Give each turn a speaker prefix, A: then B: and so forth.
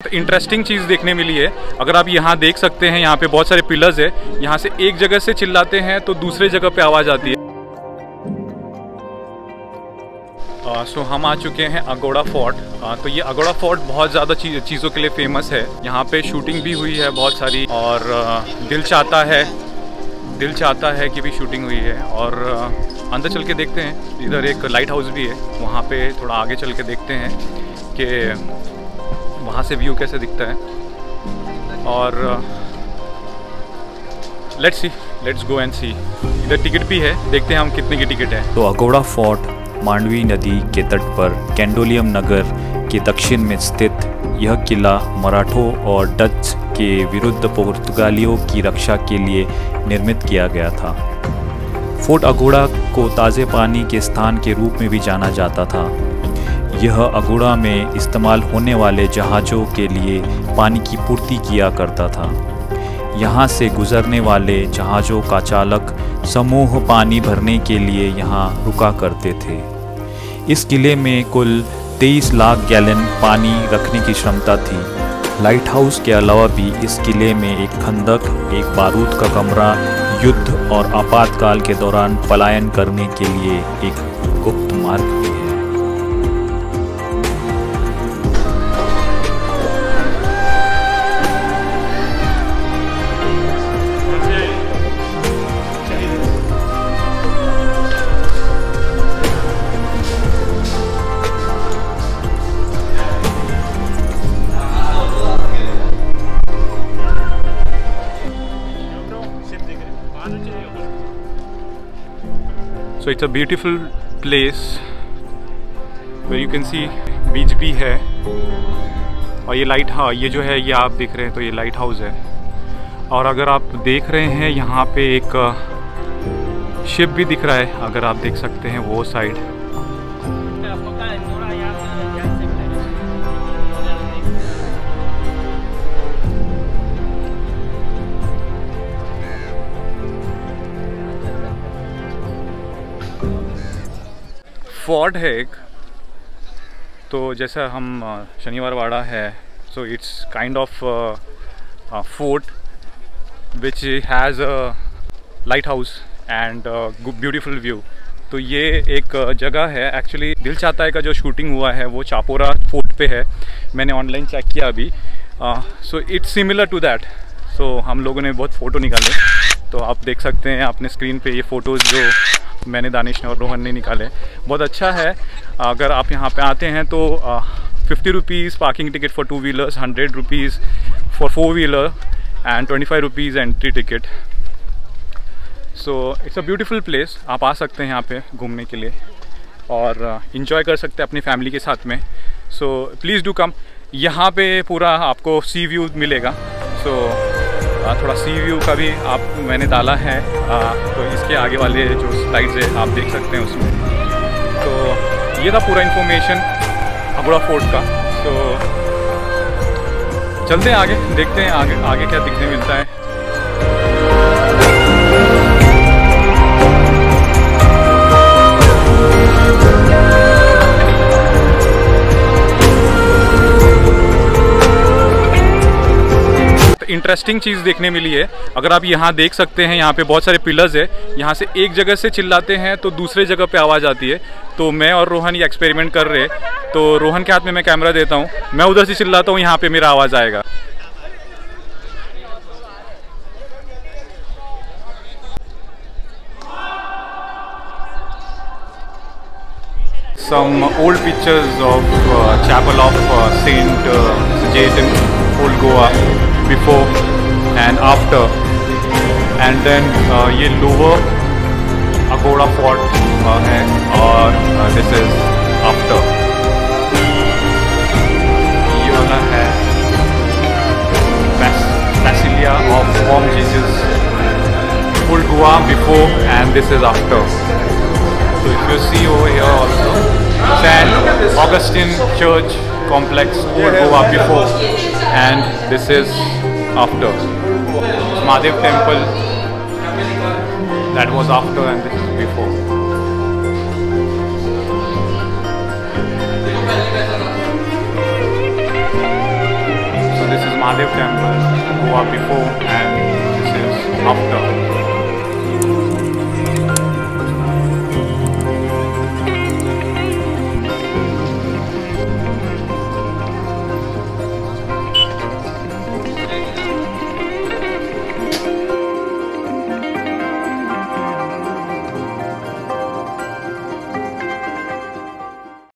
A: Interesting चीज़ देखने मिली है। अगर आप यहाँ देख सकते हैं, यहाँ पे बहुत सारे पिलर्स है। यहाँ से एक जगह से चिल्लाते हैं तो दूसरे जगह पे आवाज़ आती है। सो हम आ चुके हैं अगोड़ा फोर्ट तो ये अगोड़ा फोर्ट बहुत ज़्यादा चीज़ चीज़ों के लिए फ़ेमस है। यहाँ पे शूटिंग भी हुई है बहुत सारी, और दिल चाहता है, दिल चाहता है कि भी शूटिंग हुई है। और अंदर चल के देखते हैं। इधर एक लाइट हाउस भी है। वहाँ पे थोड़ा आगे चल के देखते हैं कि वहाँ से व्यू कैसे दिखता है? और let's see let's go and see इधर टिकट भी है, देखते हैं हम कितने की टिकट है।
B: तो अगोड़ा फोर्ट, मांडवी नदी के तट पर, कैंडोलियम नगर के दक्षिण में स्थित, यह किला मराठों और डच के विरुद्ध पुर्तगालियों की रक्षा के लिए निर्मित किया गया था। फोर्ट अगोड़ा को ताज़े पानी के स्थान के रूप में भी जाना जाता था। यह अगोड़ा में इस्तेमाल होने वाले जहाज़ों के लिए पानी की पूर्ति किया करता था। यहाँ से गुजरने वाले जहाज़ों का चालक समूह पानी भरने के लिए यहाँ रुका करते थे। इस किले में कुल 23 लाख गैलन पानी रखने की क्षमता थी। लाइट हाउस के अलावा भी इस किले में एक खंदक, एक बारूद का कमरा, युद्ध और आपातकाल के दौरान पलायन करने के लिए एक गुप्त मार्ग
A: so it's a beautiful place where you can see beach भी है और ये लाइट हाँ ये जो है, ये आप देख रहे हैं तो ये लाइट हाउस है। और अगर आप देख रहे हैं, यहाँ पे एक शिप भी दिख रहा है, अगर आप देख सकते हैं वो साइड फोर्ट है एक। तो जैसा हम शनिवार वाड़ा है so it's kind of fort which has a lighthouse and beautiful view तो ये एक जगह है। एक्चुअली दिल चाहता है का जो शूटिंग हुआ है, वो चापोरा फोर्ट पे है। मैंने ऑनलाइन चेक किया अभी। So it's similar to that so हम लोगों ने बहुत फ़ोटो निकाले। तो आप देख सकते हैं, अपने स्क्रीन पे ये फ़ोटोज़ जो मैंने दानिश ने और रोहन ने निकाले। बहुत अच्छा है। अगर आप यहाँ पे आते हैं तो fifty rupees parking ticket for two wheelers hundred rupees for four wheeler and twenty five rupees entry ticket so it's a beautiful place आप आ सकते हैं यहाँ पे घूमने के लिए और इन्जॉय कर सकते हैं अपनी फैमिली के साथ में। सो प्लीज़ डू कम यहाँ पे पूरा आपको सी व्यू मिलेगा। सो so, थोड़ा सी व्यू का भी आप मैंने डाला है। आ, तो इसके आगे वाले जो स्लाइड्स है आप देख सकते हैं उसमें। तो ये था पूरा इन्फॉर्मेशन अगुड़ा फोर्ट का। तो चलते हैं आगे देखते हैं आगे आगे क्या दिखने मिलता है। इंटरेस्टिंग चीज़ देखने मिली है। अगर आप यहाँ देख सकते हैं यहाँ पे बहुत सारे पिलर्स है। यहाँ से एक जगह से चिल्लाते हैं तो दूसरे जगह पे आवाज़ आती है। तो मैं और रोहन ये एक्सपेरिमेंट कर रहे हैं। तो रोहन के हाथ में मैं कैमरा देता हूँ। मैं उधर से चिल्लाता हूँ यहाँ पे मेरा आवाज़ आएगा। Some old pictures of uh, chapel of uh, Saint uh, Jason, Old Goa. before and after and then uh, ये lower Agoda fort uh, है और uh, this is after ये वाला है Bas Basilia of Form Jesus Old Goa before and this is after so if you see over here also St. Augustine Church complex Old Goa before. And this is after. Mahadev temple that was after and this is before. So this is Mahadev temple, Goa before and this is after.